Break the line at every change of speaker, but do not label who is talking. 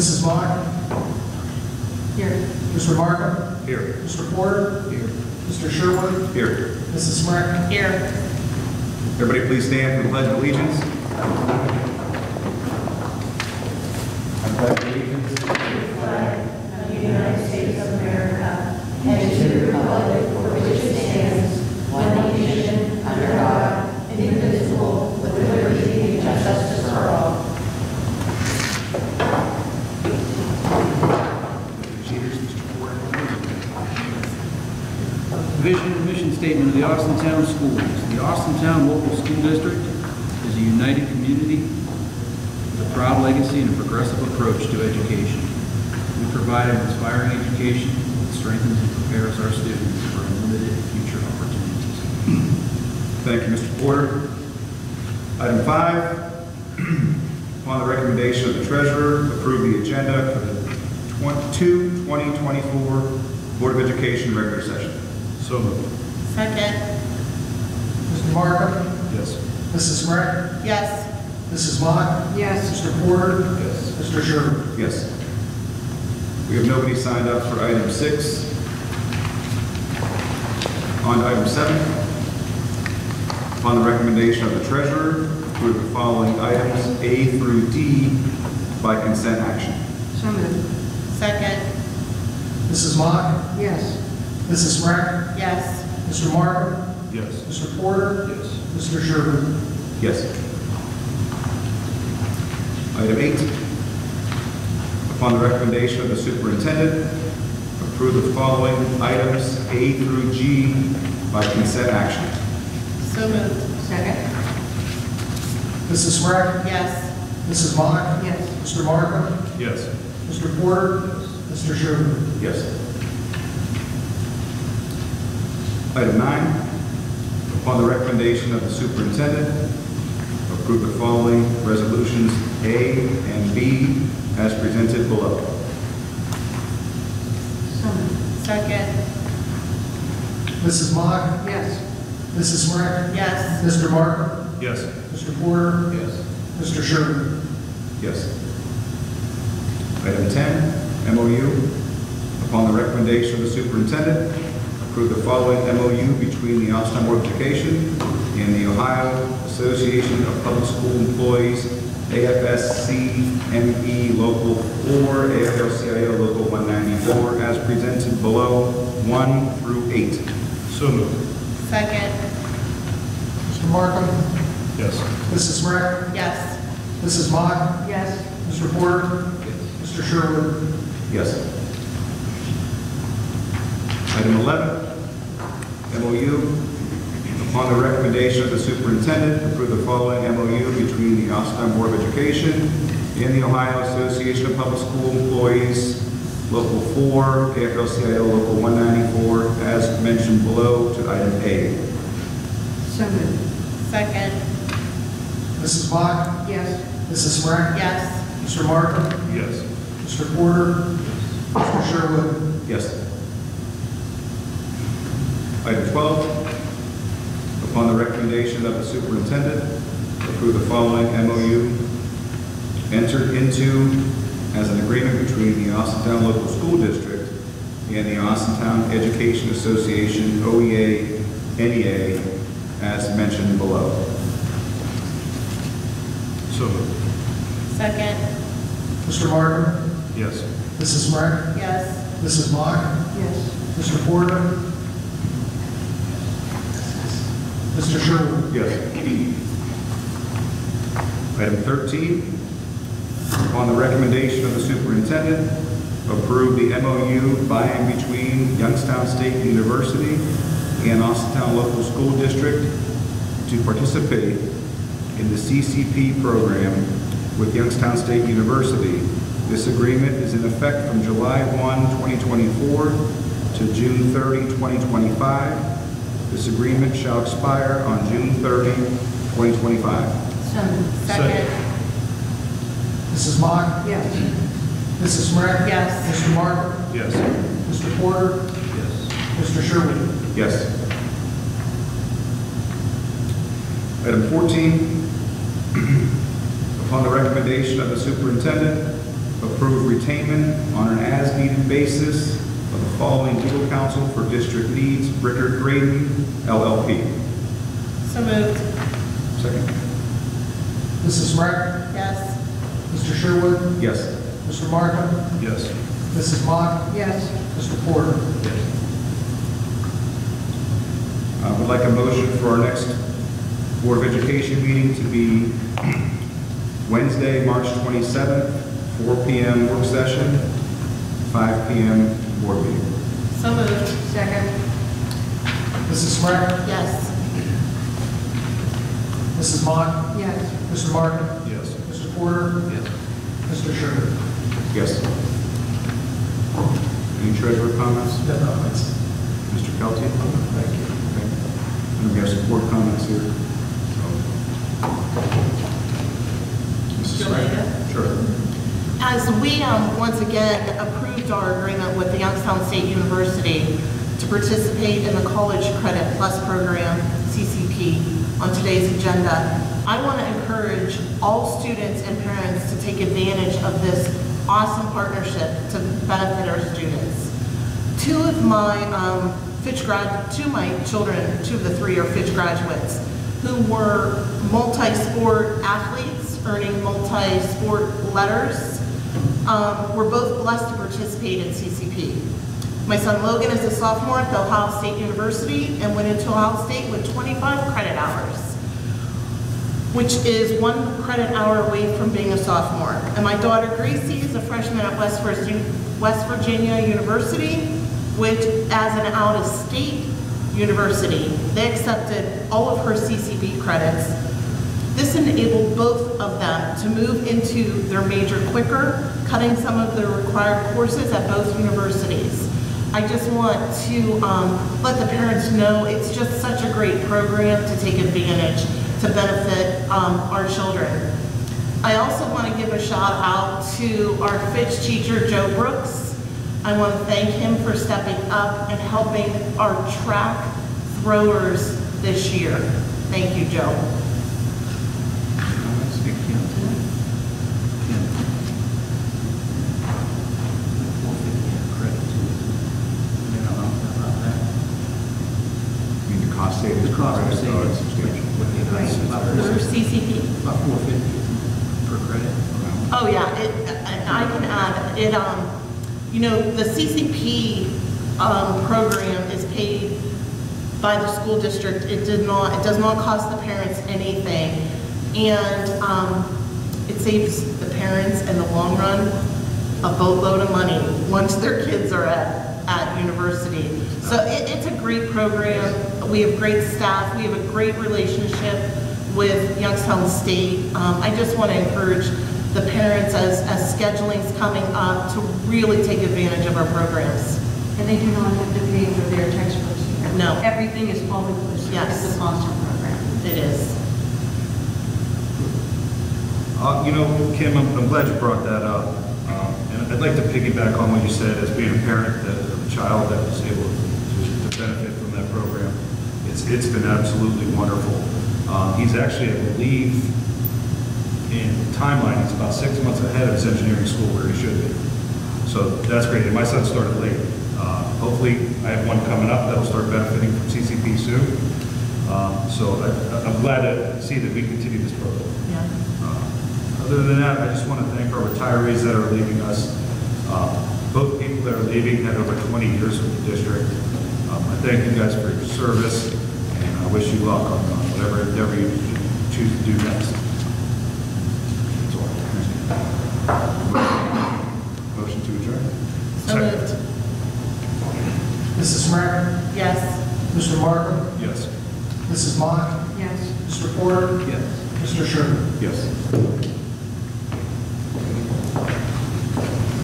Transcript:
Mrs. Mock?
Here.
Mr. Markham?
Here.
Mr. Porter?
Here.
Mr. Sherwood?
Here.
Mrs. Smrek?
Here.
Everybody please stand for the pledge of allegiance. I pledge allegiance
Vision and mission the Austintown Schools. The Austintown Local School District is a united community with a proud legacy and a progressive approach to education. We provide an inspiring education that strengthens and prepares our students for unlimited future opportunities.
Thank you, Mr. Porter. Item five, upon the recommendation of the treasurer, approve the agenda for the 2 2024 Board of Education regular session.
So moved.
Second.
Mr. Markham?
Yes.
Mrs. Smrek?
Yes.
Mrs. Mock?
Yes.
Mr. Porter?
Yes.
Mr. Sherwood?
Yes. We have nobody signed up for item six. On to item seven. Upon the recommendation of the treasurer, approve the following items A through D by consent action.
So moved. Second.
Mrs. Mock?
Yes.
Mrs. Smrek?
Yes.
Mr. Markham?
Yes.
Mr. Porter?
Yes.
Mr. Sherwood?
Yes. Item eight. Upon the recommendation of the superintendent, approve the following items A through G by consent action.
So moved. Second.
Mrs. Smrek?
Yes.
Mrs. Mock?
Yes.
Mr. Markham?
Yes.
Mr. Porter? Mr. Sherwood?
Yes. Item nine, upon the recommendation of the superintendent, approve the following resolutions A and B as presented below.
Second.
Mrs. Mock?
Yes.
Mrs. Smrek?
Yes.
Mr. Markham?
Yes.
Mr. Porter?
Yes.
Mr. Sherwood?
Yes. Item 10, MOU. Upon the recommendation of the superintendent, approve the following MOU between the Austin Board of Education and the Ohio Association of Public School Employees, AFSCME Local 4, AFL-CIO Local 194, as presented below, 1 through 8. So moved.
Second.
Mr. Markham?
Yes.
Mrs. Smrek?
Yes.
Mrs. Mock?
Yes.
Mr. Porter? Yes. Mr. Sherwood?
Yes. Item 11, MOU. Upon the recommendation of the superintendent, approve the following MOU between the Austin Board of Education and the Ohio Association of Public School Employees, Local 4, AFL-CIO Local 194, as mentioned below to item A.
So moved. Second.
Mrs. Mock?
Yes.
Mrs. Smrek?
Yes.
Mr. Markham?
Yes.
Mr. Porter? Mr. Sherwood?
Yes. Item 12, upon the recommendation of the superintendent, approve the following MOU entered into as an agreement between the Austintown Local School District and the Austintown Education Association, OEA, NEA, as mentioned below. So
Second.
Mr. Markham?
Yes.
Mrs. Smrek?
Yes.
Mrs. Mock?
Yes.
Mr. Porter? Mr. Sherwood?
Yes. Item 13, upon the recommendation of the superintendent, approve the MOU by and between Youngstown State University and Austintown Local School District to participate in the CCP program with Youngstown State University. This agreement is in effect from July 1, 2024 to June 30, 2025. This agreement shall expire on June 30, 2025.
So moved. Second.
Mrs. Mock?
Yes.
Mrs. Smrek?
Yes.
Mr. Markham?
Yes.
Mr. Porter?
Yes.
Mr. Sherwood?
Yes. Item 14, upon the recommendation of the superintendent, approve approve retainment on an as-needed basis of the following legal counsel for district needs, Rickard Graydon LLP.
So moved.
Second.
Mrs. Smrek?
Yes.
Mr. Sherwood?
Yes.
Mr. Markham?
Yes.
Mrs. Mock?
Yes.
Mr. Porter? Yes.
I would like a motion for our next Board of Education meeting to be Wednesday, March 27th, 4 PM work session, 5 PM board meeting.
So moved. Second.
Mrs. Smrek?
Yes.
Mrs. Mock?
Yes.
Mr. Markham?
Yes.
Mr. Porter?
Yes.
Mr. Sherwood?
Yes. Any treasurer comments?
No comments.
Mr. Kelty?
Thank you.
Okay. And we have some board comments here. So. Mrs.
Do you want me
Smrek?
As we, um, once again, approved our agreement with the Youngstown State University to participate in the College Credit Plus Program, CCP, on today's agenda, I want to encourage all students and parents to take advantage of this awesome partnership to benefit our students. Two of my um, Fitch grad, two of my children, two of the three are Fitch graduates, who were multi-sport athletes, earning multi-sport letters, um, were both blessed to participate in CCP. My son Logan is a sophomore at the Ohio State University and went into Ohio State with 25 credit hours which is one credit hour away from being a sophomore. And my daughter Gracie is a freshman at West Virginia, West Virginia University, which as an out-of-state university, they accepted all of her CCP credits. This enabled both of them to move into their major quicker, cutting some of the required courses at both universities. I just want to um, let the parents know it's just such a great program to take advantage to benefit um, our children. I also want to give a shout out to our Fitch teacher, Joe Brooks. I want to thank him for stepping up and helping our track throwers this year. Thank you, Joe.
Comments? Kim? Kim? Four fifty credit to it. You know about that?
I mean, the cost savings.
The cost of
credit, though,
savings.
is substantial.
What they do, it's about
For
four-
CCP.
About four fifty per credit.
Oh, yeah, it, I can add, it, um, you know, the CCP, um, program is paid by the school district. It did not, it does not cost the parents anything. And, um, it saves the parents in the long run a boatload of money once their kids are at, at university. So it, it's a great program. We have great staff. We have a great relationship with Youngstown State. Um, I just want to encourage the parents as, as scheduling's coming up to really take advantage of our programs.
And they do not have to pay for their textbooks.
No.
Everything is all inclusive.
Yes.
It's a sponsor program.
It is.
Uh, You know, Kim, I'm I'm glad you brought that up. Um, And I'd like to piggyback on what you said as being a parent that- of a child that was able to to benefit from that program. It's It's been absolutely wonderful. Um, He's actually, I believe, in timeline, he's about six months ahead of his engineering school where he should be. So that's great. And my son started late. Uh, Hopefully, I have one coming up that'll start benefiting from CCP soon. Um, So I- I'm glad to see that we continue this program.
Yeah.
Uh, Other than that, I just want to thank our retirees that are leaving us. Uh, Both people that are leaving had over 20 years with the district. Um, I thank you guys for your service, and I wish you luck on on whatever endeavor you choose to do next.
Motion to adjourn?
So moved.
Mrs. Smrek?
Yes.
Mr. Markham?
Yes.
Mrs. Mock?
Yes.
Mr. Porter?
Yes.
Mr. Sherman?
Yes.